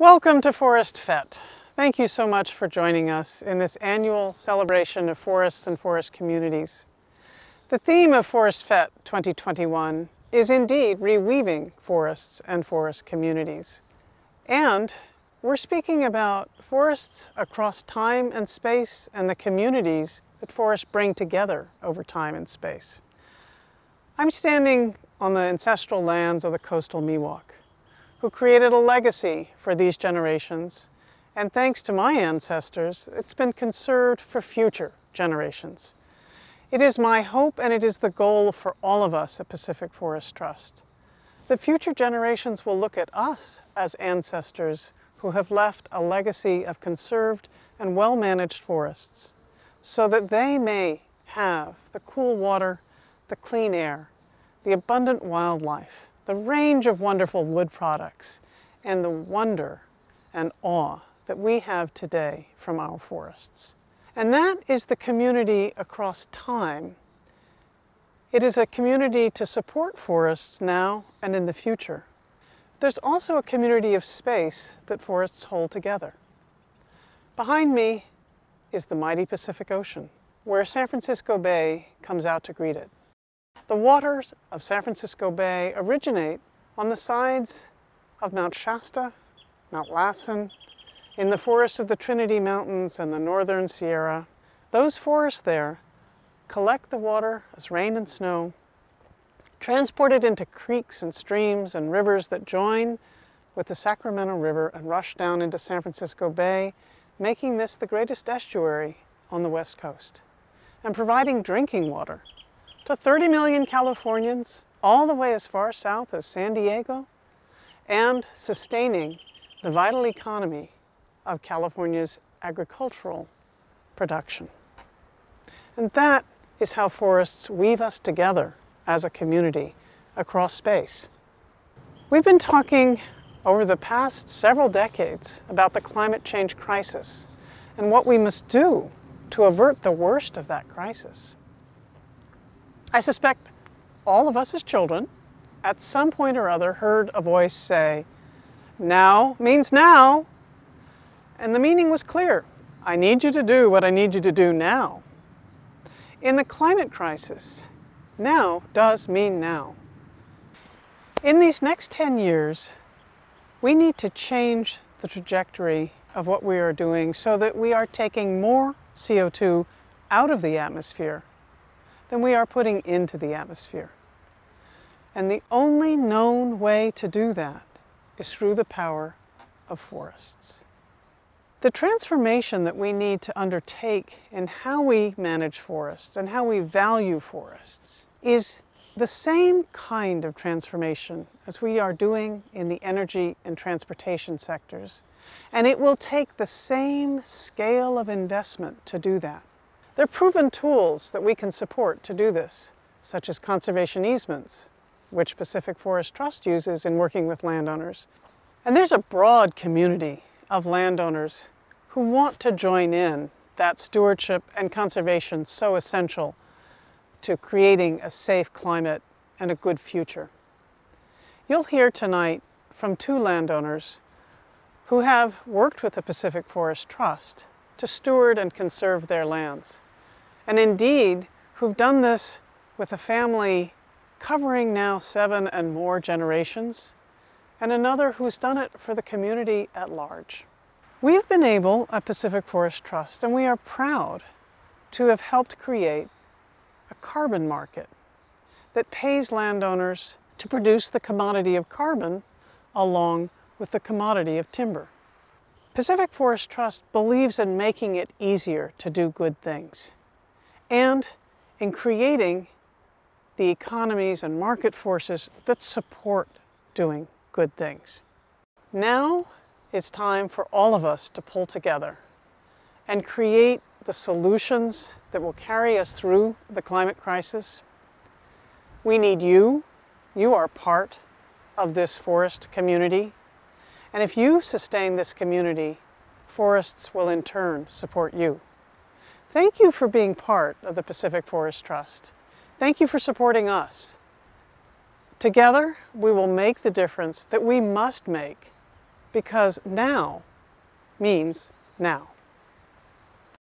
Welcome to Forest Fete. Thank you so much for joining us in this annual celebration of forests and forest communities. The theme of Forest Fete 2021 is indeed reweaving forests and forest communities. And we're speaking about forests across time and space and the communities that forests bring together over time and space. I'm standing on the ancestral lands of the coastal Miwok, who created a legacy for these generations, and thanks to my ancestors, it's been conserved for future generations. It is my hope and it is the goal for all of us at Pacific Forest Trust. The future generations will look at us as ancestors who have left a legacy of conserved and well-managed forests so that they may have the cool water, the clean air, the abundant wildlife, the range of wonderful wood products, and the wonder and awe that we have today from our forests. And that is the community across time. It is a community to support forests now and in the future. There's also a community of space that forests hold together. Behind me is the mighty Pacific Ocean, where San Francisco Bay comes out to greet it. The waters of San Francisco Bay originate on the sides of Mount Shasta, Mount Lassen, in the forests of the Trinity Mountains and the Northern Sierra. Those forests there collect the water as rain and snow, transport it into creeks and streams and rivers that join with the Sacramento River and rush down into San Francisco Bay, making this the greatest estuary on the West Coast, and providing drinking water to 30 million Californians, all the way as far south as San Diego, and sustaining the vital economy of California's agricultural production. And that is how forests weave us together as a community across space. We've been talking over the past several decades about the climate change crisis and what we must do to avert the worst of that crisis. I suspect all of us as children, at some point or other, heard a voice say, now means now. And the meaning was clear. I need you to do what I need you to do now. In the climate crisis, now does mean now. In these next 10 years, we need to change the trajectory of what we are doing so that we are taking more CO2 out of the atmosphere than we are putting into the atmosphere. And the only known way to do that is through the power of forests. The transformation that we need to undertake in how we manage forests and how we value forests is the same kind of transformation as we are doing in the energy and transportation sectors. And it will take the same scale of investment to do that. There are proven tools that we can support to do this, such as conservation easements, which Pacific Forest Trust uses in working with landowners. And there's a broad community of landowners who want to join in that stewardship and conservation so essential to creating a safe climate and a good future. You'll hear tonight from two landowners who have worked with the Pacific Forest Trust to steward and conserve their lands and indeed who've done this with a family covering now seven and more generations, and another who's done it for the community at large. We've been able at Pacific Forest Trust, and we are proud to have helped create a carbon market that pays landowners to produce the commodity of carbon along with the commodity of timber. Pacific Forest Trust believes in making it easier to do good things and in creating the economies and market forces that support doing good things. Now it's time for all of us to pull together and create the solutions that will carry us through the climate crisis. We need you. You are part of this forest community. And if you sustain this community, forests will in turn support you. Thank you for being part of the Pacific Forest Trust. Thank you for supporting us. Together, we will make the difference that we must make because now means now.